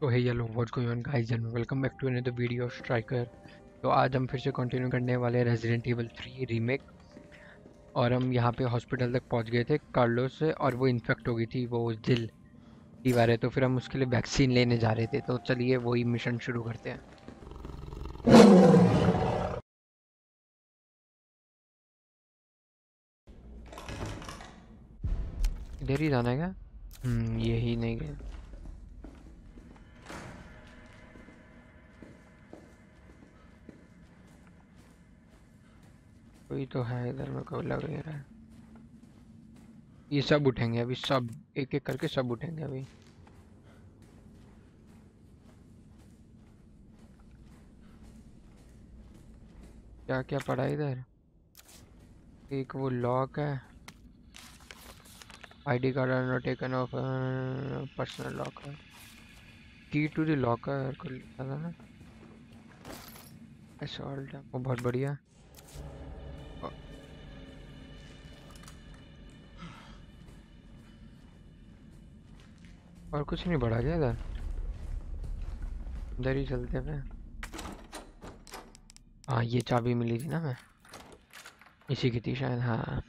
तो hey hello what's going on guys and welcome back to another video striker तो आज हम फिर से कंटिन्यू करने वाले हैं रेजिडेंट एवल 3 रीमेक और हम यहाँ पे हॉस्पिटल तक पहुँच गए थे कार्लो से, और वो इन्फेक्ट हो गई थी, वो दिल दीवार है तो फिर हम उसके लिए वैक्सीन लेने जा रहे थे। तो चलिए वही मिशन शुरू करते हैं। इधर ही जाना है क्या? हम्म यही नहीं गया। कोई तो है, इधर में कोई लग नहीं रहा है। ये सब उठेंगे अभी, सब एक एक करके सब उठेंगे अभी। क्या क्या पड़ा इधर? एक वो लॉक है। ID card are not taken off personal locker key to the locker को लिखा था ना? असॉल्ट बहुत बढ़िया। और कुछ नहीं, बढ़ा गया इधर। इधर ही चलते हैं हाँ ये चाबी मिली थी ना मैं इसी की थी शायद हाँ।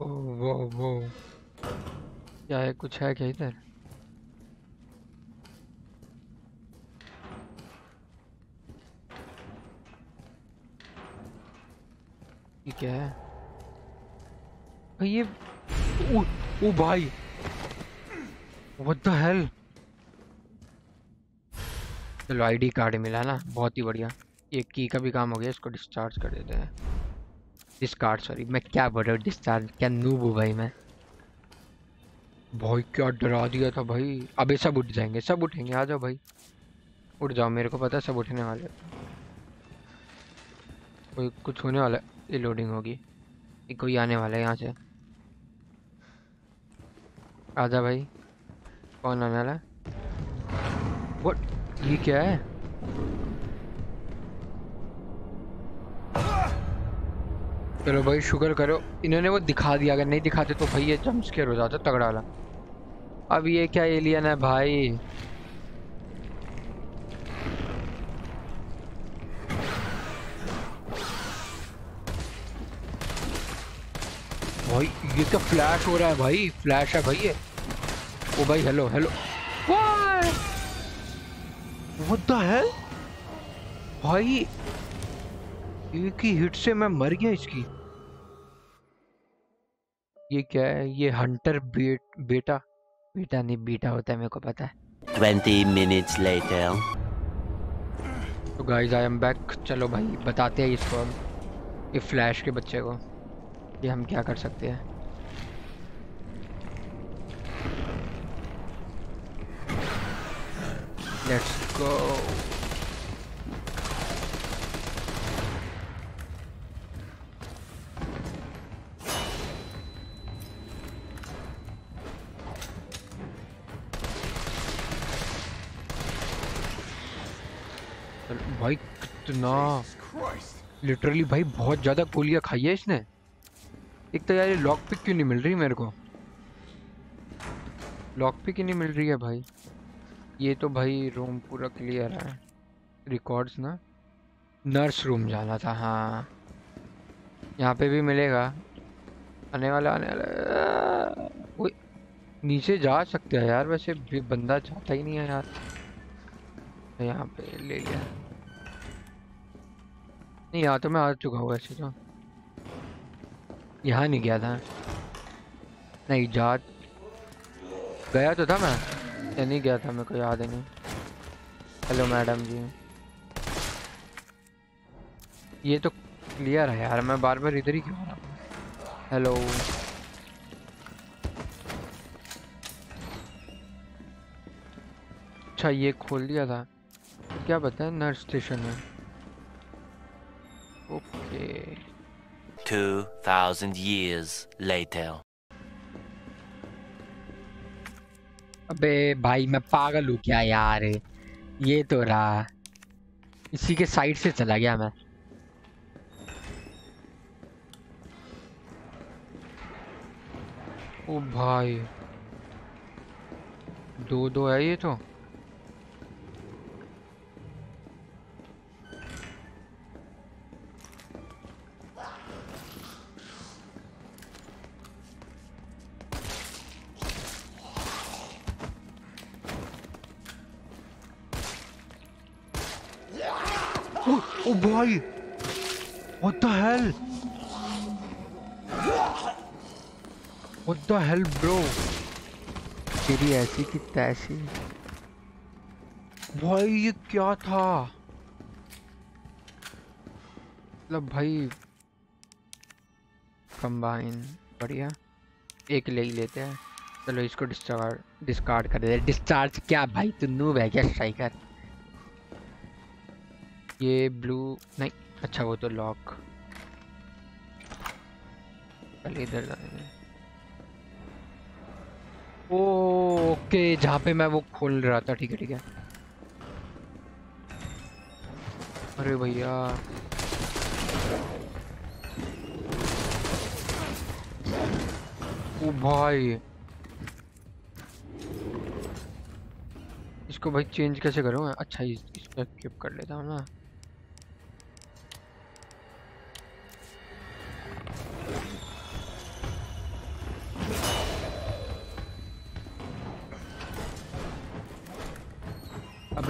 ओ, वो वो। क्या है कुछ है क्या इधर? क्या है? ये ओ, ओ भाई। व्हाट द हेल चलो आईडी कार्ड मिला ना बहुत ही बढ़िया। एक की का भी काम हो गया इसको डिस्चार्ज कर देते हैं। डिस्कार्ड सॉरी मैं क्या बोल रहा हूँ डिस्चार्ज क्या नूब हूँ भाई मैं? भाई क्या डरा दिया था भाई। अबे सब उठ जाएँगे सब उठेंगे आ जाओ भाई। उठ जाओ मेरे को पता है सब उठने वाले कोई कुछ होने वाला ये लोडिंग होगी। कोई आने वाला है यहाँ से। आजा भाई। कौन आने वाला वो ये क्या है? चलो भाई शुगर करो। इन्होंने वो दिखा दिया। अगर नहीं दिखाते तो भाई ये जम्प स्केयर हो जाता, तगड़ा वाला। अब ये क्या एलियन है भाई? भाई ये क्या फ्लैश हो रहा है भाई फ्लैश है भाई ये। ओ भाई hello hello what the hell भाई एक ही हिट से मैं मर गया इसकी। ये क्या है? ये हंटर बेट बेटा बेटा नहीं बेटा होता है मेरे को पता है। 20 minutes later. तो गाइस आई एम बैक चलो भाई बताते हैं इसको हम ये फ्लैश के बच्चे को। ये हम क्या कर सकते हैं। लेट्स गो भाई कितना लिटरली भाई बहुत ज़्यादा गोलियाँ खाई है इसने। एक तो यार ये लॉक पिक क्यों नहीं मिल रही मेरे को? लॉक पिक ही नहीं मिल रही है भाई। ये तो भाई रूम पूरा क्लियर है। रिकॉर्ड्स ना? नर्स रूम जाना था हाँ। यहाँ पे भी मिलेगा। आने वाला आने वाला। वो नीचे जा सकते हैं यार, वैसे भी बंदा जाता ही नहीं है यार। यहाँ पे ले लिया। नहीं, यहाँ तो मैं आ चुका हूँ वैसे तो। यहाँ नहीं गया था। नहीं जा गया तो था मैं। या नहीं गया था, मेरे को याद नहीं। Hello madam ji. ये तो क्लियर है यार, मैं बार बार इधर ही क्यों रहा हेलो अच्छा ये खोल दिया था। क्या बताया नर्स स्टेशन है। Okay 2000 years later. अबे भाई, मैं पागल हूँ क्या यार? ये तो रहा। इसी के साइड से चला गया मैं। ओ भाई दो दो है ये तो। ओ ओ भाई what the hell what the hell bro तेरी ऐसी की तैसी। भाई ये क्या था? मतलब भाई कंबाइन बढ़िया। एक ले ही लेते हैं। चलो इसको डिस्चार्ज डिस्कार्ड कर देते डिस्चार्ज क्या भाई तू नूब है क्या स्ट्राइकर ये ब्लू नहीं अच्छा वो तो लॉक। चल इधर जाएँगे। ओके जहाँ पे मैं वो खोल रहा था ठीक है ठीक है। अरे भैया। ओ भाई। इसको भाई चेंज कैसे करूँ? अच्छा इस, इसको क्यूब कर लेता हूँ ना।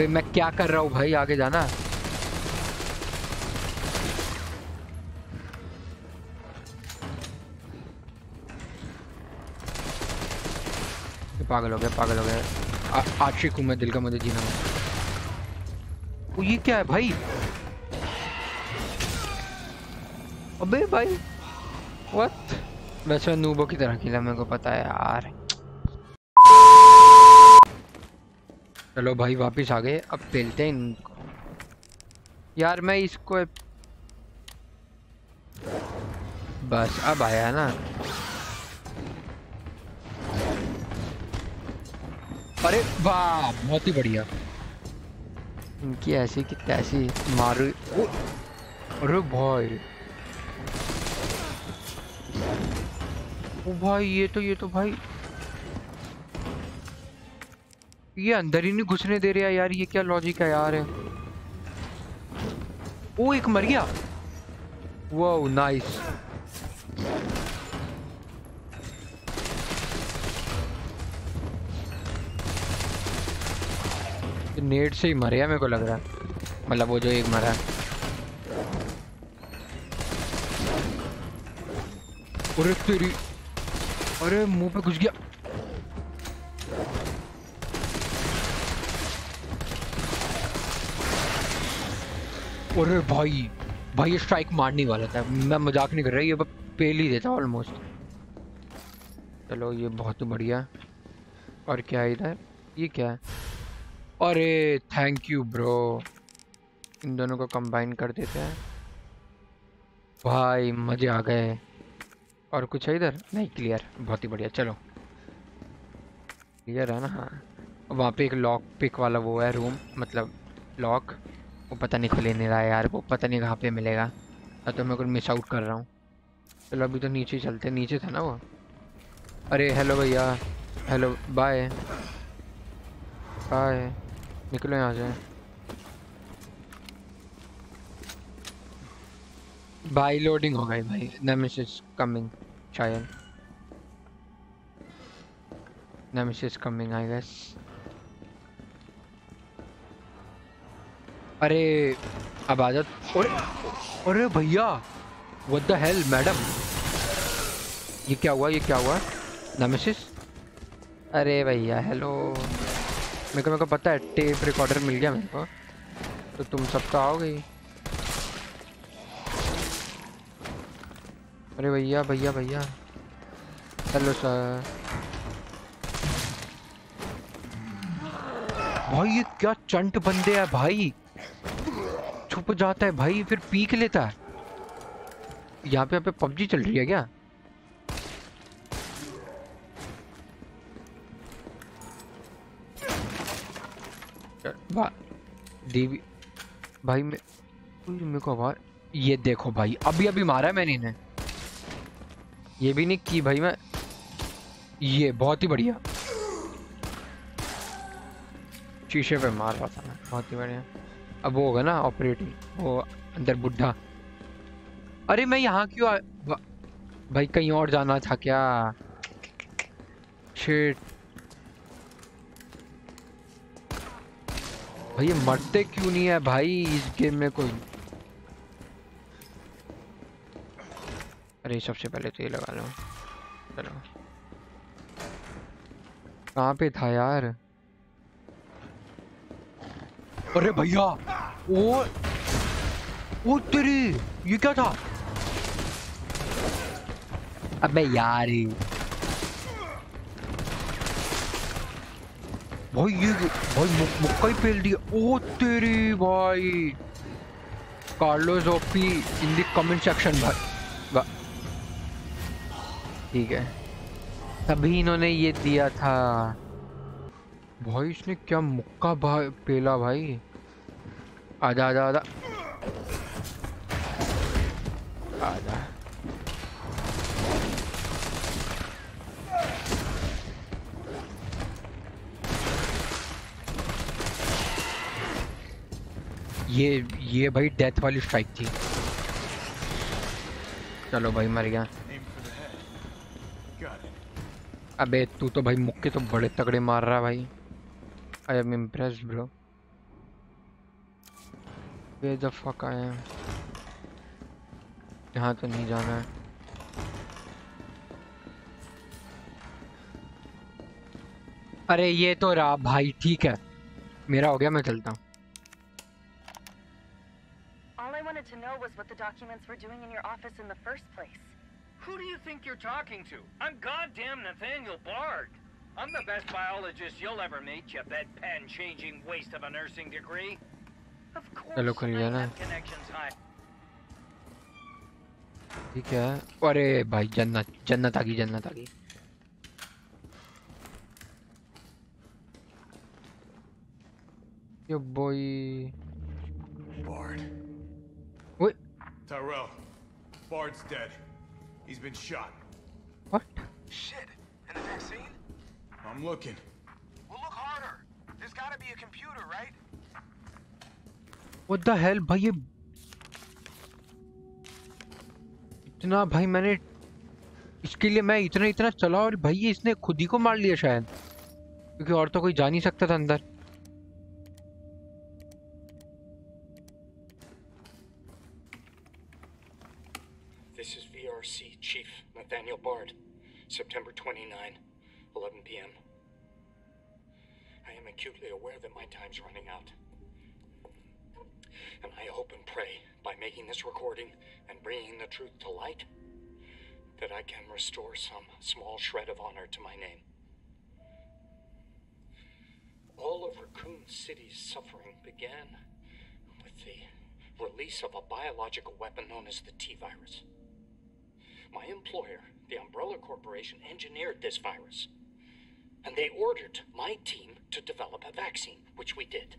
अबे मैं क्या कर रहा हूँ भाई? आगे जाना। पागल हो गया, पागल हो गया। आशिक हूँ मैं, दिल का मुझे जीना ओ ये क्या है भाई? अबे भाई व्हाट वैसे नूबो की तरह खेला, मेरे को पता है यार। चलो भाई वापस आ गए, अब पेलते हैं इनको। यार, मैं इसको बस, अब आया ना। अरे वाह, बहुत ही बढ़िया। इनकी ऐसी की तैसी मारू अरे भाई। ओ भाई, ये तो ये तो भाई ये अंदर ही नहीं घुसने दे रहा यार, ये क्या लॉजिक है यार? है वो एक मर गया। वो नाइस नेट से ही मर गया, मेरे को लग रहा है। मतलब वो जो एक मरा अरे तेरी अरे मुँह पे घुस गया। अरे भाई भाई ये स्ट्राइक मारने वाला था। मैं मज़ाक नहीं कर रहा, ये पेल ही देता ऑलमोस्ट चलो, ये बहुत बढ़िया। और क्या है इधर? ये क्या है? अरे थैंक यू ब्रो इन दोनों को कंबाइन कर देते हैं। भाई, मज़े आ गए। और कुछ है इधर? नहीं क्लियर बहुत ही बढ़िया, चलो। क्लियर है ना? हाँ। वहाँ पे एक लॉक पिक वाला वो है रूम मतलब लॉक वो पता नहीं खुले नहीं रहा यार, वो पता नहीं कहाँ पे मिलेगा। अब तो मैं कुछ मिस आउट कर रहा हूँ। चलो अभी तो नीचे ही चलते नीचे था ना वो? अरे हेलो भैया। हेलो बाय बाय निकलो यहाँ से। भाई लोडिंग हो गई भाई। नेमेसिस कमिंग शायद। नेमेसिस कमिंग आई गेस अरे अब आ जा अरे अरे भैया। व्हाट द हेल मैडम ये क्या हुआ ये क्या हुआ? नेमेसिस अरे भैया हेलो मेरे को मेरे को पता है टेप रिकॉर्डर मिल गया मेरे को। तो तुम सब तो आओगे अरे भैया भैया भैया। हेलो सर भाई ये क्या चंट बंदे हैं भाई? छुप जाता है भाई, फिर पीक लेता है। यहाँ पे यहाँ पे पबजी चल रही है क्या? दीवी, भाई मैं, मेरे को आवाज़, ये देखो भाई, अभी अभी मारा है मैंने इन्हें। ये भी नहीं की भाई मैं, ये बहुत ही बढ़िया। शीशे पे मार रहा था मैं, बहुत ही बढ़िया। अब वो होगा ना ऑपरेटिंग वो अंदर बुढ़ा। अरे मैं यहाँ क्यों आ... भाई कहीं और जाना था क्या? शिट भाई ये मरते क्यों नहीं है भाई इस गेम में कोई? अरे सबसे पहले तो ये लगा लो। चलो। कहाँ पे था यार? अरे भैया ओ ओ तेरी ये क्या था? अबे यार भाई ये भाई मु- मुक्का ही फेल दिया ओ तेरी भाई। Carlos OP in the comment section भाई। ठीक है। तभी इन्होंने ये दिया था। भाई, इसने क्या मुक्का पेला भाई? आजा आजा आजा। आजा। ये ये भाई डेथ वाली स्ट्राइक थी। चलो भाई, मर गया. अबे, तू तो भाई मुक्के तो बड़े तगड़े मार रहा भाई। I am impressed bro way the fuck I am यहाँ तो नहीं जाना है अरे ये तो रहा भाई ठीक है मेरा हो गया मैं चलता हूँ All I wanted to know was what the documents were doing in your office in the first place. Who do you think you're talking to? I'm goddamn Nathaniel Bard. I'm the best biologist you'll ever meet, you bedpan-changing waste of a nursing degree. Of course, चलो खुल गया I ना have connections high. ठीक है अरे भाई जन्नत जन्नत आ गई जन्नत आ गई yo boy Bard. Wait. Tyrell. Bard's dead. He's been shot. What Shit. And the vaccine? I'm looking. Well, look harder. There's gotta be a computer, right? What the hell, भाई ये इतना भाई मैंने इसके लिए मैं इतना इतना चला और भाई ये इसने खुद ही को मार लिया शायद क्योंकि और तो कोई जा नहीं सकता था अंदर 11 p.m. I am acutely aware that my time's running out. And I hope and pray by making this recording and bringing the truth to light that I can restore some small shred of honor to my name. All of Raccoon City's suffering began with the release of a biological weapon known as the T virus. My employer, the Umbrella Corporation, engineered this virus. And they ordered my team to develop a vaccine, which we did.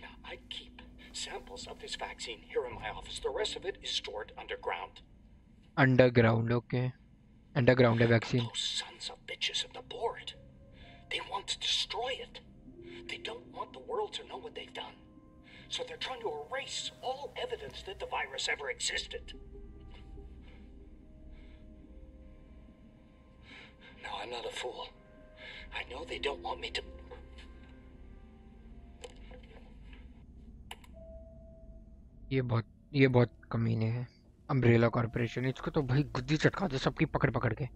Now, I keep samples of this vaccine here in my office. The rest of it is stored underground. Underground, okay. Underground a vaccine. Those sons of bitches at the board. They want to destroy it. They don't want the world to know what they've done. So they're trying to erase all evidence that the virus ever existed. No, I'm not a fool. I know they don't want me to... ये बहुत ये बहुत कमीने हैं। Umbrella corporation इसको तो भाई गुद्दी चटका दे सबकी पकड़ पकड़ के।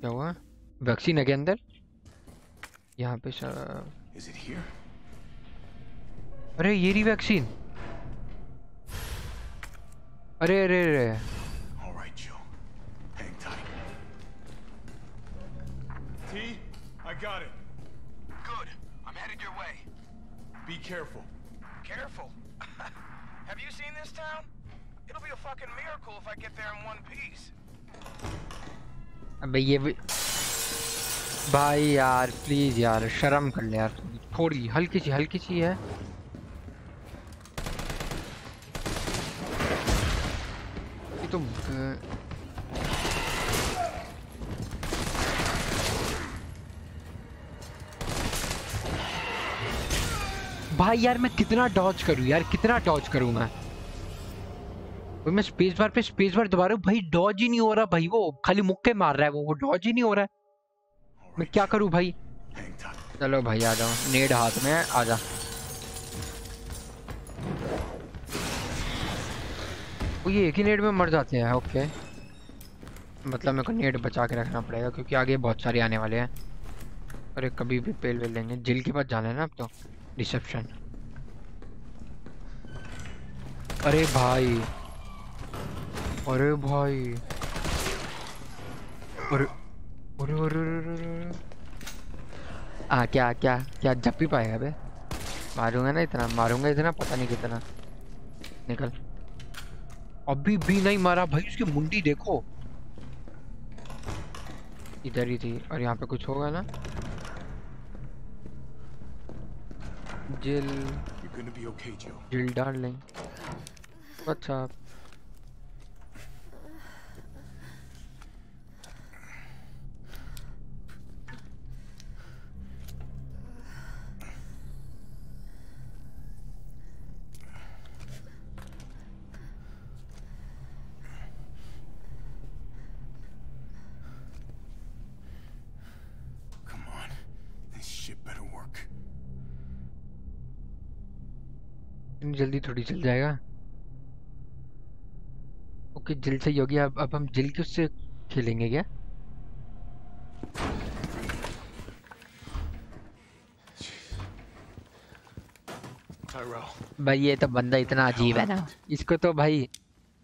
क्या हुआ? वैक्सीन है क्या अंदर? यहाँ पे सा- Is it here? अरे ये रही वैक्सीन अरे अरे अरे All right, Jill. Hang tight. T, I got it. Good. I'm headed your way. Be careful. Careful. Have you seen this town? It'll be a fucking miracle if I get there in one piece. अबे ये भी भाई यार please यार, शर्म कर ले यार। थोड़ी हल्की सी हल्की सी है। ये तो भाई यार, मैं कितना डॉज करूँ यार, कितना डॉज करूँ मैं? मैं स्पेस बार पे स्पेस बार दबा रहा हूँ भाई डॉज ही नहीं हो रहा, भाई, वो खाली मुक्के मार रहा है, वो वो डॉज ही नहीं हो रहा है। मैं क्या करूँ भाई? चलो भाई आ जाओ। नेड हाथ में आ जा। वो ये एक ही नेड में मर जाते हैं ओके। मतलब मेरे को नेड बचा के रखना पड़ेगा क्योंकि आगे बहुत सारे आने वाले हैं। अरे कभी भी पेल वेल लेंगे। जिल के पास जाना है ना अब तो? रिसेप्शन अरे भाई। अरे भाई। अरे अरे अरे अरे, अरे। हाँ क्या क्या क्या? जब भी पाएगा बे। मारूँगा ना इतना मारूँगा इतना पता नहीं कितना। निकल। अभी भी नहीं मारा भाई उसकी मुंडी देखो। इधर ही थी और यहाँ पे कुछ होगा ना? Jill. Jill darling what's up इतनी जल्दी थोड़ी चल जाएगा ओके जिल सही हो गया अब अब हम जिल के उससे खेलेंगे क्या भाई ये तो बंदा इतना अजीब है ना इसको तो भाई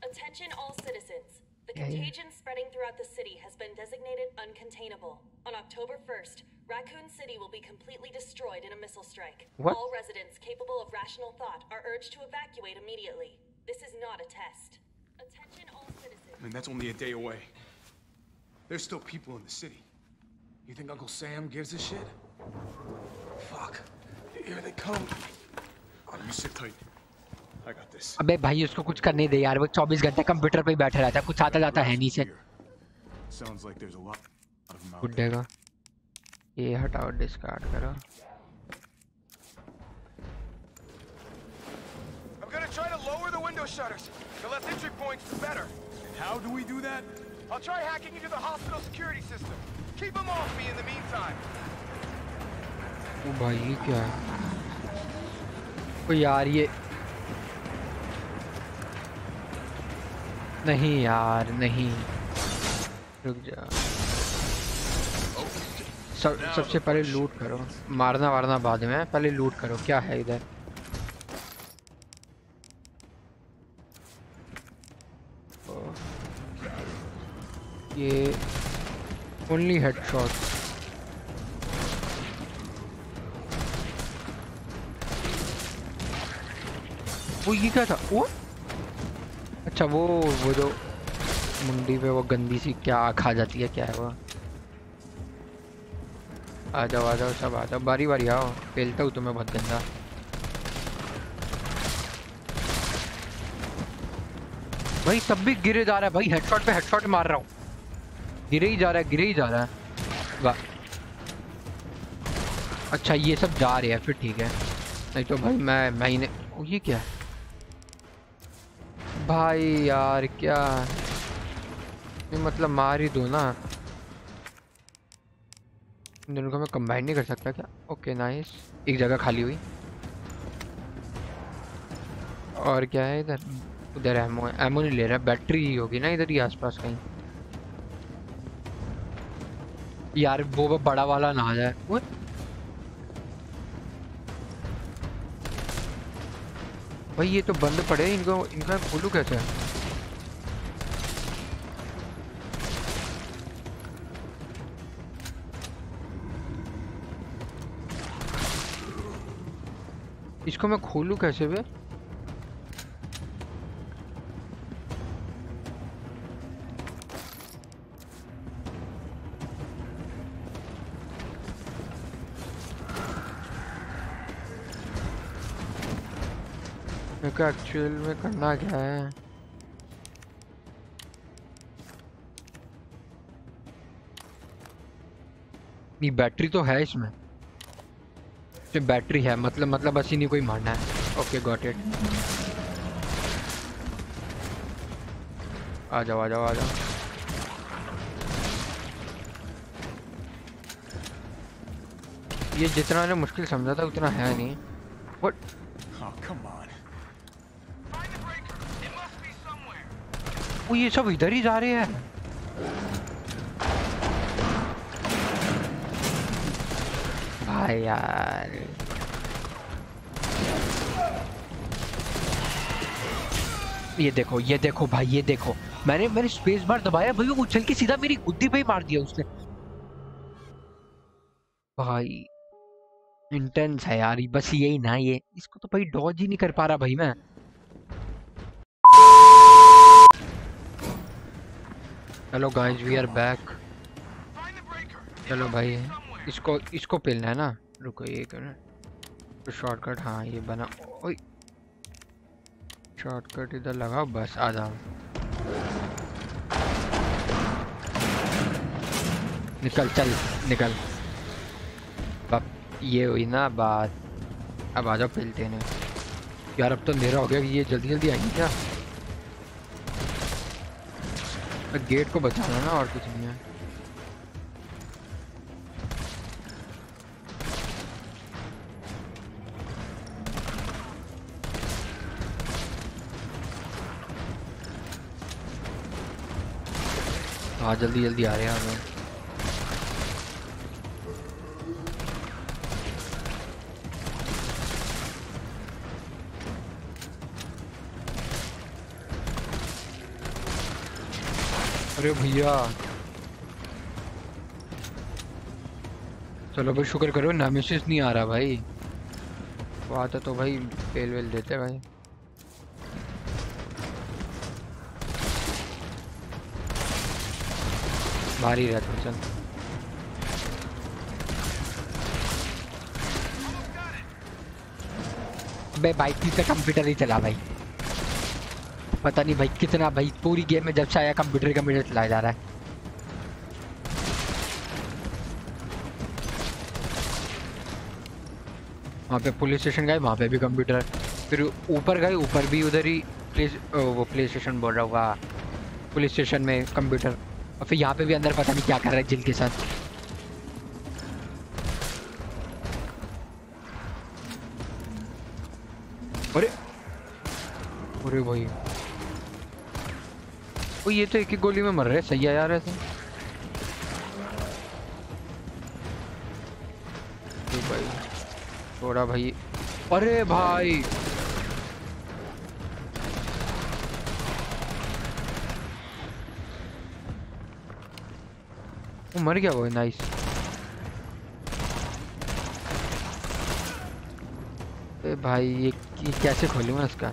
Attention all citizens. The contagion spreading throughout the city has been designated uncontainable. On October 1st, Raccoon City will be completely destroyed in a missile strike. What? All residents capable of rational thought are urged to evacuate immediately. This is not a test. Attention all citizens. I mean, that's only a day away. There's still people in the city. You think Uncle Sam gives a shit? Fuck. Here they come. Oh, you sit tight. I got this. अबे भाई उसको कुछ करने दे यार वो 24 घंटे computer पे ही बैठा रहता है कुछ आता जाता है नहीं से Here. Sounds like there's a lot of them out good there. देगा ये हटाओ डिस्कार्ड करो I'm gonna try to lower the window shutters. The less entry points, the better. And how do we do that? I'll try hacking into the hospital security system. Keep them off me in the meantime. ओ भाई ये क्या है ओ यार ये नहीं यार नहीं रुक जा सब सबसे पहले लूट करो। मारना वारना बाद में पहले लूट करो क्या है इधर? ये ओनली हेडशॉट वो ये क्या था? वो? अच्छा वो वो जो मुंडी पे वो गंदी सी क्या खा जाती है क्या है वो? आ जाओ आ जाओ सब आ जाओ बारी बारी, आओ। पेलता हूँ तुम्हें बहुत गंदा। भाई तब भी गिरे जा रहा है भाई। हेडशॉट पे हेडशॉट मार रहा हूँ। गिरे ही जा रहा है, गिरे ही जा रहा है। वाह अच्छा ये सब जा रहे हैं, फिर ठीक है। नहीं तो भाई, मैं मैं ही नहीं ये क्या भाई, यार, क्या? मतलब मार ही दो ना। दोनों को मैं कंबाइन नहीं कर सकता क्या? ओके नाइस एक जगह खाली हुई। और क्या है इधर? उधर एमो एमो नहीं ले रहा बैटरी ही होगी ना इधर ही आसपास कहीं। यार, वो वो बड़ा वाला ना आ जाए। ओए भाई, ये तो बंद पड़े इनको, इनका खोलू कैसे इसको मैं खोलूँ कैसे वे एक्चुअल में करना क्या है? नहीं बैटरी तो है इसमें। इसमें बैटरी है मतलब मतलब बस ही नहीं कोई मारना है। ओके गॉट इट आ जाओ आ जाओ आ जाओ। ये जितना ने मुश्किल समझा था उतना है नहीं। बट Oh, वो ये सब इधर ही जा रहे हैं। भाई यार ये देखो ये देखो भाई, ये देखो। मैंने मैंने स्पेस बार दबाया, भाई, वो उछल के सीधा मेरी गुद्दी पे ही मार दिया उसने। भाई इंटेंस है यार, बस यही ना ये। इसको तो भाई डॉज ही नहीं कर पा रहा भाई मैं। Hello guys we are back चलो भाई। इसको इसको पेलना है ना? रुको एक मिनट तो शॉर्टकट हाँ ये बना। ओए! शॉर्टकट इधर लगाओ बस, आ जाओ। निकल, चल, निकल। अब ये हुई ना बात। अब आ जाओ, पेलते नहीं यार, अब तो अंधेरा हो गया कि ये जल्दी जल्दी आएँगे क्या? गेट को बचाना ना, और कुछ नहीं है। हाँ जल्दी जल्दी आ रहे हैं हमें। अरे भैया। चलो भाई, शुक्र करो नामिशिस नहीं आ रहा भाई। वो आता तो भाई पेल वेल देते भाई। भारी रहता हूँ, चल। बे भाई का कंप्यूटर ही चला भाई। पता नहीं भाई कितना भाई, पूरी गेम में जब से आया कंप्यूटर कंप्यूटर चलाया जा रहा है। वहाँ पे पुलिस स्टेशन गए, वहाँ पे भी कंप्यूटर फिर ऊपर गए, ऊपर भी उधर ही प्ले वो प्ले स्टेशन बोल रहा होगा। पुलिस स्टेशन में कंप्यूटर और फिर यहाँ पे भी अंदर पता नहीं क्या कर रहा है जिल के साथ। अरे। अरे भाई। ओ ये तो एक ही गोली में मर रहे सही है यार ऐसे। तो भाई थोड़ा भाई। अरे भाई। मर गया वो नाइस ए भाई ये, ये कैसे खोलूँगा इसका?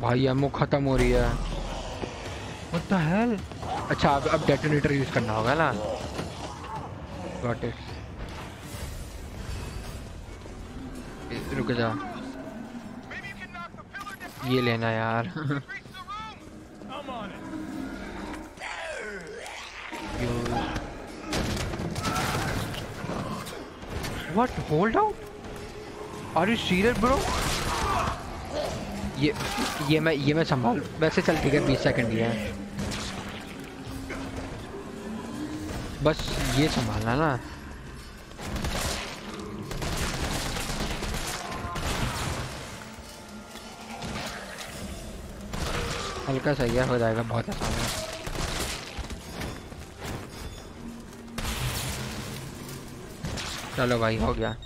भाई एमओ खत्म हो रही है। What the hell? अच्छा अब अब डेटोनेटर यूज़ करना होगा ना? गॉट इट रुक जा। ये लेना यार। What? Hold out? Are you serious, bro? ये ये मैं ये मैं संभाल वैसे चल ठीक है बीस सेकंड ही है बस ये संभालना ना हल्का सा यह हो जाएगा बहुत आसान है चलो भाई हो गया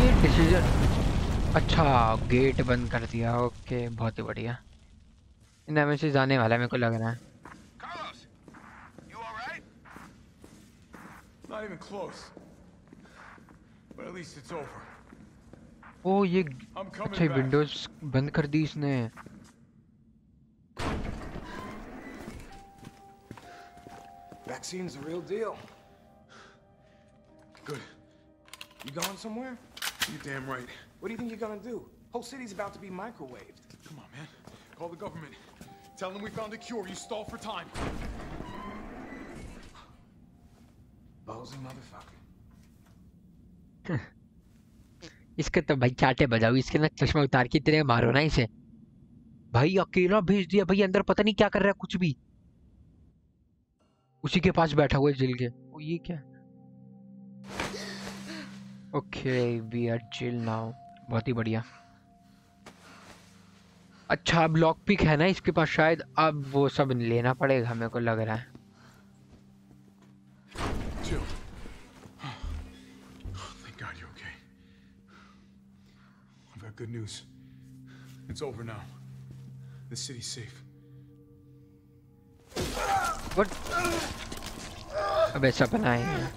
ये डिसीज़न अच्छा गेट बंद कर दिया ओके बहुत ही बढ़िया से जाने वाला है मेरे को लग रहा है? Not even close. But at least it's over. ओ ये अच्छा विंडोज बंद कर दी इसने Vaccine's the real deal. Good. You going somewhere? You damn right. What do you think you're gonna do? Whole city's about to be microwaved. Come on, man. Call the government. Tell them we found a cure. You stall for time. इसके तो भाई चाटे बजाओ, इसके ना चश्मा उतार के तेरे मारो ना इसे। भाई अकेला भेज दिया, भाई अंदर पता नहीं क्या कर रहा है, कुछ भी। उसी के पास बैठा हुआ है जिल के। ओ ये क्या? Okay we are chill now बहुत ही बढ़िया। अच्छा अब लॉक पिक है ना इसके पास शायद। अब वो सब लेना पड़ेगा, मेरे को लग रहा है। Good news. It's over now. The city's safe. What? अबे सपना है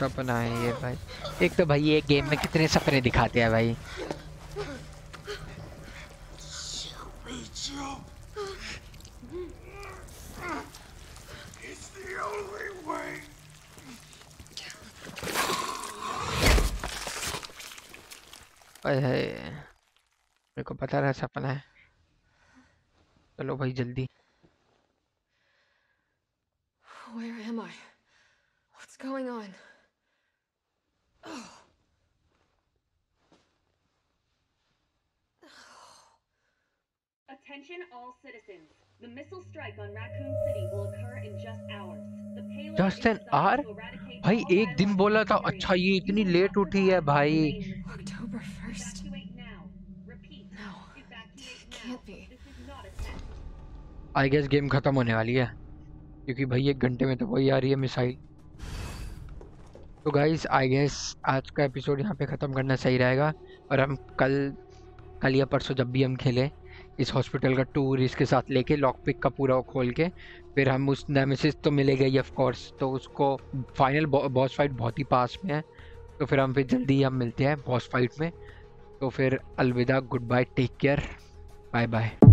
सपना है ये भाई एक तो भाई ये गेम में कितने सपने दिखाते हैं भाई It's the only way. अरे पता रहा सपना है चलो भाई जल्दी Where am I? What's going on? Attention all citizens. The missile strike on Raccoon City will occur in just hours. Hour? to eradicate भाई एक दिन बोला था अच्छा ये इतनी लेट उठी है भाई आई गेस गेम खत्म होने वाली है, क्योंकि भाई एक घंटे में तो वही आ रही है मिसाइल। तो गाइस आई गेस आज का एपिसोड यहाँ पे ख़त्म करना सही रहेगा, और हम कल कल या परसों जब भी हम खेलें, इस हॉस्पिटल का टूर इसके साथ लेके लॉक पिक का पूरा खोल के, फिर हम उस नेमेसिस तो मिलेगा ही ऑफ़ कोर्स तो उसको फाइनल बॉस फाइट बहुत ही पास में है तो फिर हम फिर जल्दी हम मिलते हैं बॉस फाइट में तो फिर अलविदा goodbye take care bye bye